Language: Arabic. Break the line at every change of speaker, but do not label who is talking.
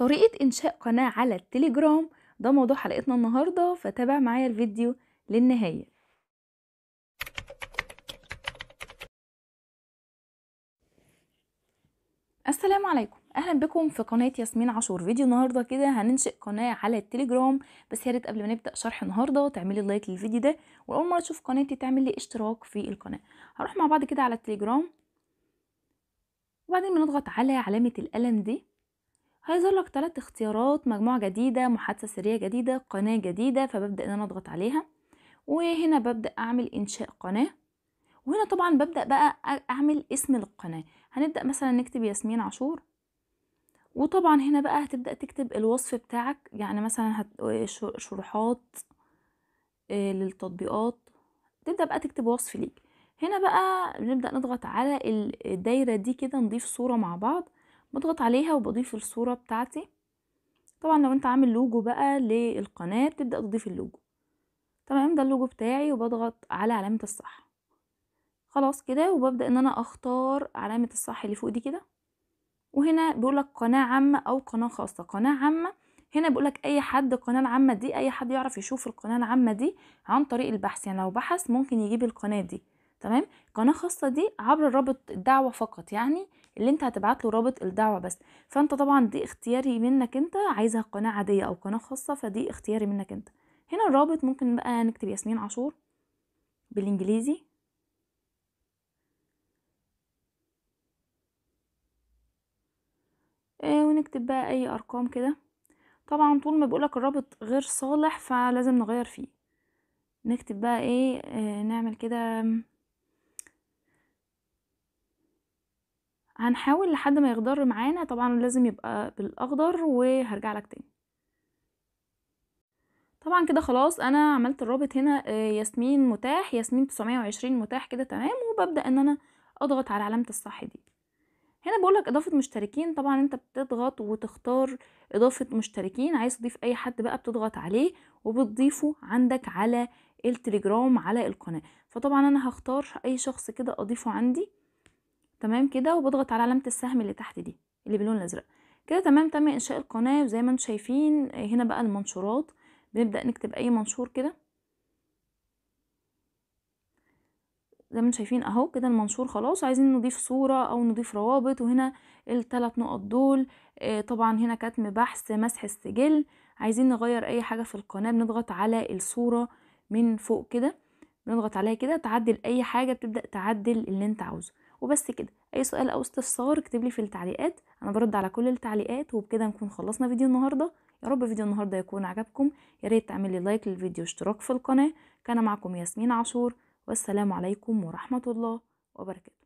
طريقة إنشاء قناة على التليجرام. ده موضوع حلقتنا النهاردة فتابع معايا الفيديو للنهاية. السلام عليكم. أهلا بكم في قناة ياسمين عاشور. فيديو النهارده كده هننشئ قناة على التليجرام. بس يا ريت قبل ما نبدأ شرح النهارده تعملي لايك للفيديو ده. وأول مرة تشوف قناتي تعمل لي اشتراك في القناة. هنروح مع بعض كده على التليجرام. وبعدين بنضغط على علامة القلم دي. هيظهر لك ثلاث اختيارات مجموعة جديدة محادثة سرية جديدة قناة جديدة فببدأ إن أنا أضغط عليها. وهنا ببدأ أعمل إنشاء قناة. وهنا طبعا ببدأ بقى أعمل اسم للقناة. هنبدأ مثلا نكتب ياسمين عاشور. وطبعا هنا بقى هتبدأ تكتب الوصف بتاعك. يعني مثلا هت... شروحات للتطبيقات. تبدأ بقى تكتب وصف ليك. هنا بقى بنبدا نضغط على الدايرة دي كده نضيف صورة مع بعض. بضغط عليها وبضيف الصورة بتاعتي. طبعا لو أنت عامل لوجو بقى للقناة بتبدا تضيف اللوجو تمام؟ ده اللوجو بتاعي وبضغط على علامة الصح. خلاص كده وببدأ إن أنا أختار علامة الصح اللي فوق دي كده. وهنا بيقولك قناة عامة أو قناة خاصة. قناة عامة هنا بيقولك أي حد القناه العامة دي أي حد يعرف يشوف القناة العامة دي عن طريق البحث. يعني لو بحث ممكن يجيب القناة دي. تمام؟ قناة خاصة دي عبر رابط الدعوة فقط يعني اللي انت هتبعت له رابط الدعوة بس. فانت طبعا دي اختياري منك انت عايزها قناة عادية أو قناة خاصة فدي اختياري منك انت. هنا الرابط ممكن بقى نكتب ياسمين عاشور بالإنجليزي. ونكتب بقى أي أرقام كده. طبعا طول ما بيقولك الرابط غير صالح فلازم نغير فيه. نكتب بقى إيه؟ آه نعمل كده هنحاول لحد ما يخضر معانا طبعا لازم يبقى بالأخضر وهرجع لك تاني. طبعا كده خلاص أنا عملت الرابط هنا آه ياسمين متاح ياسمين 920 متاح كده تمام وببدأ إن أنا أضغط على علامة الصح دي. هنا بقولك إضافة مشتركين طبعا أنت بتضغط وتختار إضافة مشتركين عايز تضيف أي حد بقى بتضغط عليه وبتضيفه عندك على التليجرام على القناة. فطبعا أنا هختار أي شخص كده أضيفه عندي. تمام كده وبضغط على علامة السهم اللي تحت دي اللي باللون الأزرق. كده تمام تم إنشاء القناة وزي ما أنتم شايفين هنا بقى المنشورات. بنبدأ نكتب أي منشور كده. زي ما أنتم شايفين أهو كده المنشور خلاص عايزين نضيف صورة أو نضيف روابط وهنا الثلاث نقط دول آه طبعا هنا كتم بحث مسح السجل. عايزين نغير أي حاجة في القناة بنضغط على الصورة من فوق كده. بنضغط عليها كده تعدل أي حاجة بتبدأ تعدل اللي أنت عاوزه. وبس كده. أي سؤال أو استفسار اكتب لي في التعليقات. أنا برد على كل التعليقات وبكده نكون خلصنا فيديو النهارده. يا رب فيديو النهارده يكون عجبكم. يا ريت تعمل لي like للفيديو اشتراك في القناة. كان معكم ياسمين عاشور. والسلام عليكم ورحمة الله وبركاته.